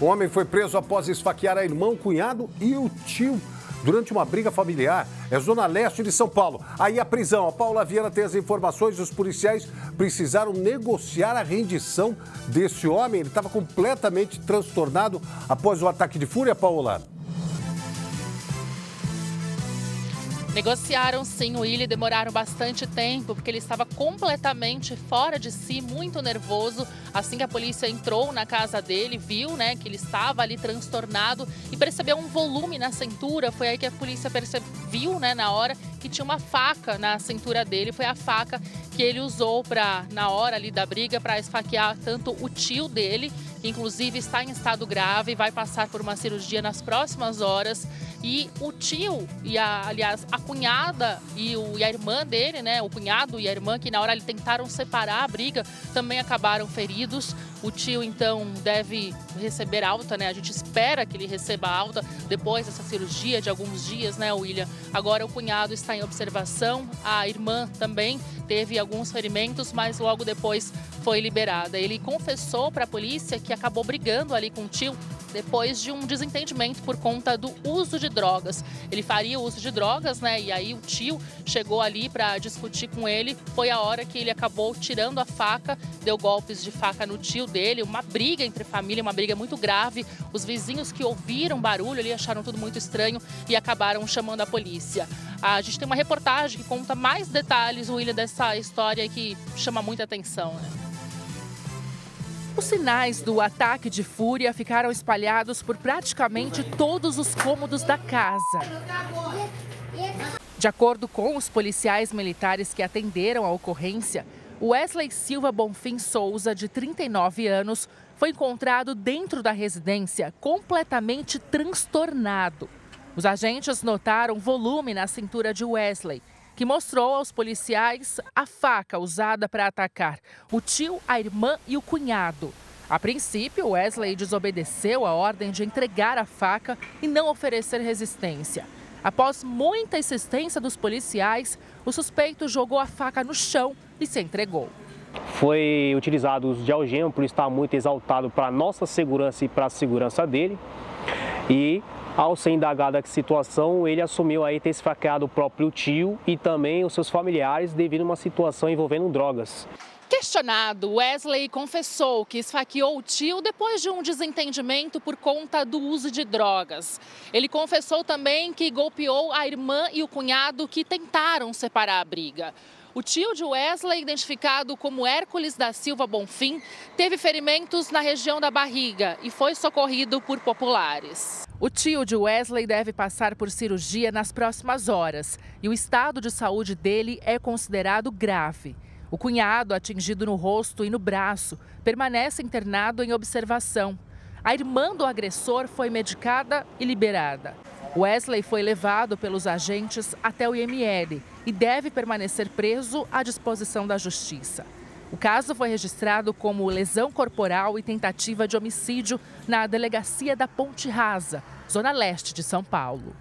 O homem foi preso após esfaquear a irmã, o cunhado e o tio durante uma briga familiar. É zona leste de São Paulo. Aí a prisão. A Paula Viana tem as informações. Os policiais precisaram negociar a rendição desse homem. Ele estava completamente transtornado após o ataque de fúria, Paula. Negociaram sim o Willi, demoraram bastante tempo, porque ele estava completamente fora de si, muito nervoso. Assim que a polícia entrou na casa dele, viu né, que ele estava ali transtornado e percebeu um volume na cintura. Foi aí que a polícia percebeu né, na hora que tinha uma faca na cintura dele. Foi a faca que ele usou para na hora ali da briga para esfaquear tanto o tio dele, que inclusive está em estado grave vai passar por uma cirurgia nas próximas horas, e o tio e a, aliás, a cunhada e, o, e a irmã dele, né, o cunhado e a irmã que na hora eles tentaram separar a briga, também acabaram feridos. O tio então deve receber alta, né? A gente espera que ele receba alta depois dessa cirurgia de alguns dias, né, William? Agora o cunhado está em observação, a irmã também teve alguns ferimentos, mas logo depois foi liberada. Ele confessou para a polícia que acabou brigando ali com o tio depois de um desentendimento por conta do uso de drogas. Ele faria uso de drogas, né? E aí o tio chegou ali para discutir com ele. Foi a hora que ele acabou tirando a faca, deu golpes de faca no tio dele, uma briga entre família, uma briga muito grave. Os vizinhos que ouviram barulho ali acharam tudo muito estranho e acabaram chamando a polícia. A gente tem uma reportagem que conta mais detalhes, William, dessa história que chama muita atenção. Né? Os sinais do ataque de fúria ficaram espalhados por praticamente todos os cômodos da casa. De acordo com os policiais militares que atenderam a ocorrência, Wesley Silva Bonfim Souza, de 39 anos, foi encontrado dentro da residência completamente transtornado. Os agentes notaram volume na cintura de Wesley que mostrou aos policiais a faca usada para atacar o tio, a irmã e o cunhado. A princípio, Wesley desobedeceu a ordem de entregar a faca e não oferecer resistência. Após muita insistência dos policiais, o suspeito jogou a faca no chão e se entregou. Foi utilizado de algema por estar muito exaltado para a nossa segurança e para a segurança dele. E ao ser indagado a situação, ele assumiu aí ter esfaqueado o próprio tio e também os seus familiares devido a uma situação envolvendo drogas. Questionado, Wesley confessou que esfaqueou o tio depois de um desentendimento por conta do uso de drogas. Ele confessou também que golpeou a irmã e o cunhado que tentaram separar a briga. O tio de Wesley, identificado como Hércules da Silva Bonfim, teve ferimentos na região da barriga e foi socorrido por populares. O tio de Wesley deve passar por cirurgia nas próximas horas e o estado de saúde dele é considerado grave. O cunhado, atingido no rosto e no braço, permanece internado em observação. A irmã do agressor foi medicada e liberada. Wesley foi levado pelos agentes até o IML e deve permanecer preso à disposição da Justiça. O caso foi registrado como lesão corporal e tentativa de homicídio na delegacia da Ponte Rasa, zona leste de São Paulo.